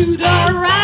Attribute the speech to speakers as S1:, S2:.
S1: to the right.